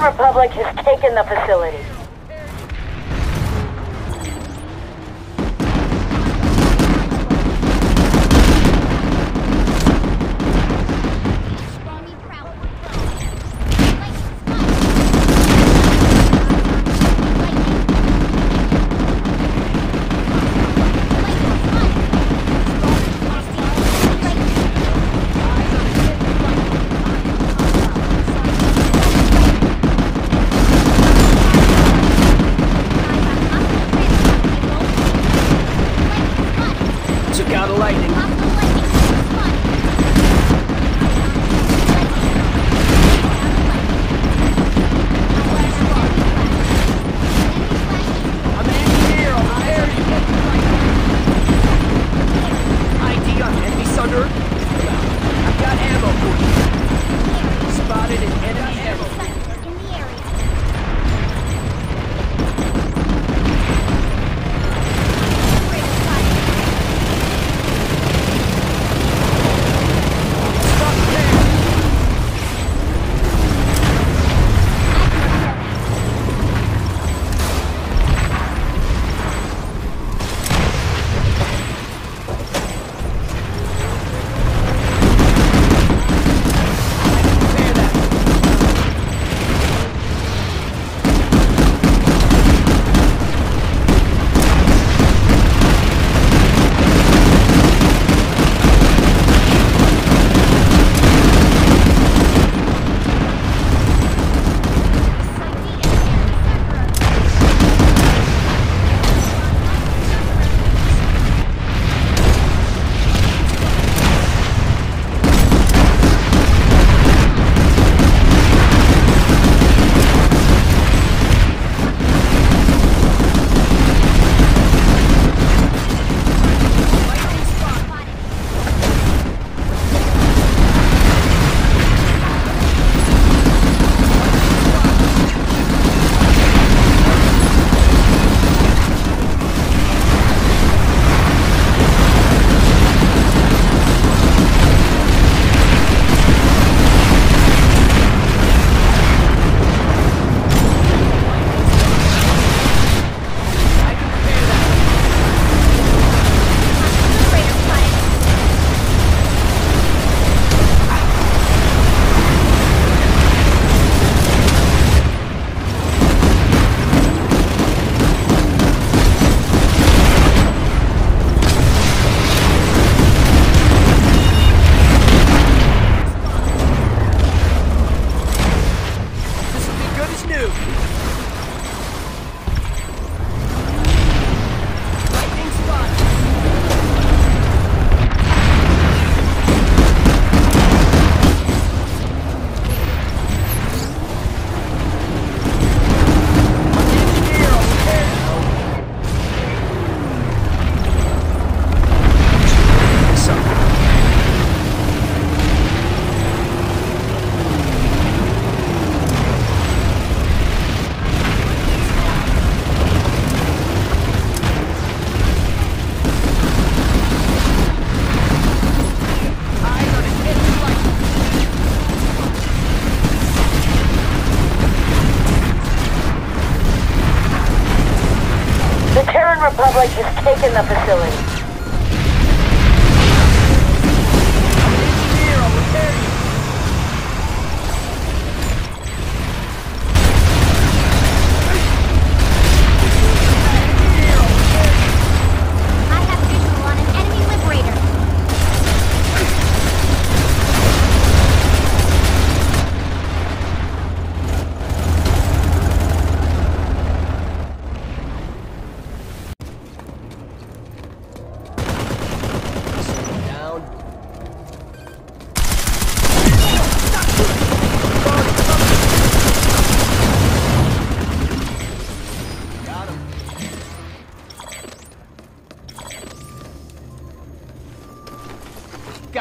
Republic has taken the facility.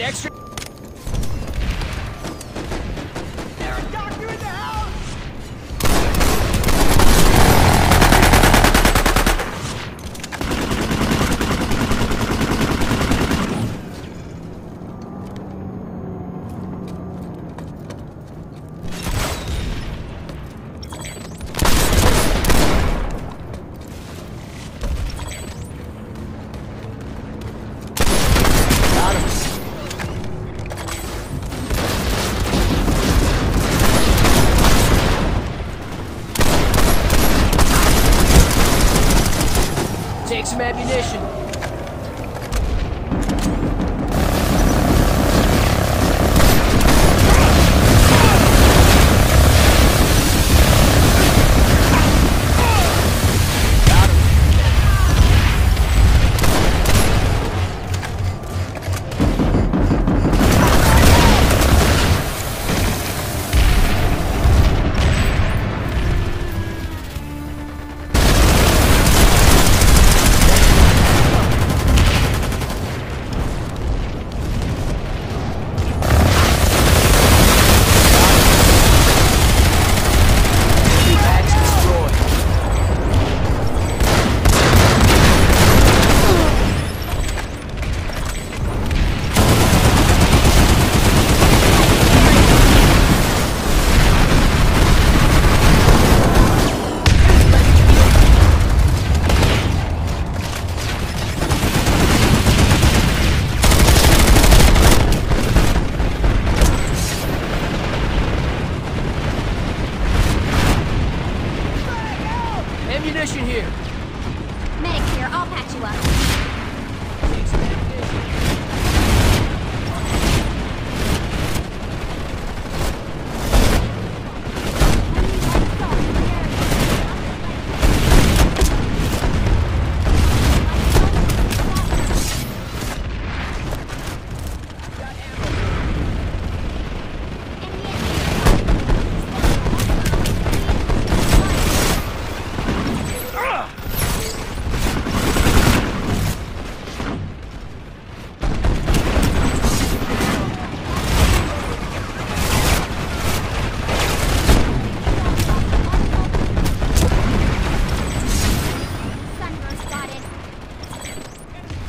Extra.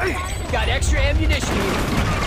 Got extra ammunition here.